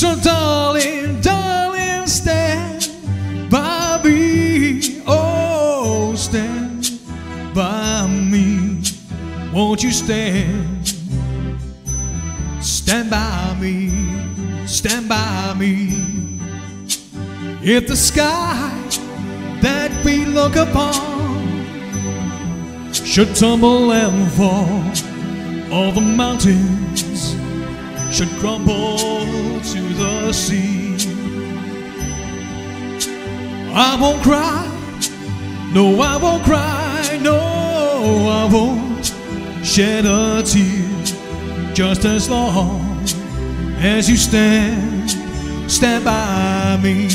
So, darling, darling, stand by me. Oh, stand by me. Won't you stand? Stand by me. Stand by me. If the sky that we look upon should tumble and fall, all the mountains should crumble to the sea. I won't cry, no, I won't cry, no, I won't shed a tear just as long as you stand, stand by me.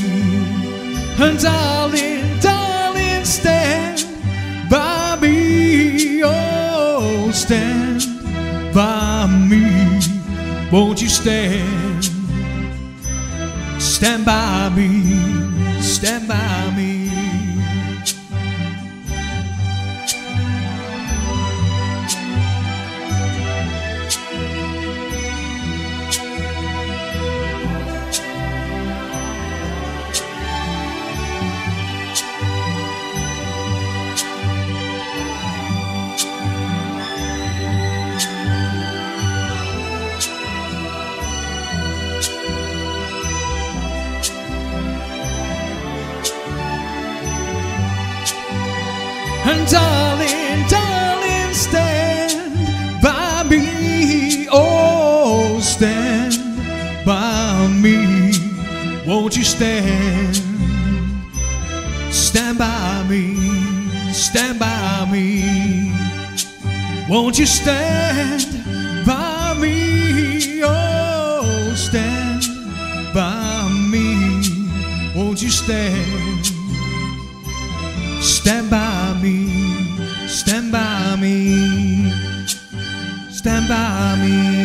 And darling, darling, stand by me, oh, stand by me. Won't you stand? Stand by me, stand by me. And darling, darling, stand by me. Oh, stand by me. Won't you stand? Stand by me. Stand by me. Won't you stand by me? Oh, stand by me. Won't you stand stand? Amin.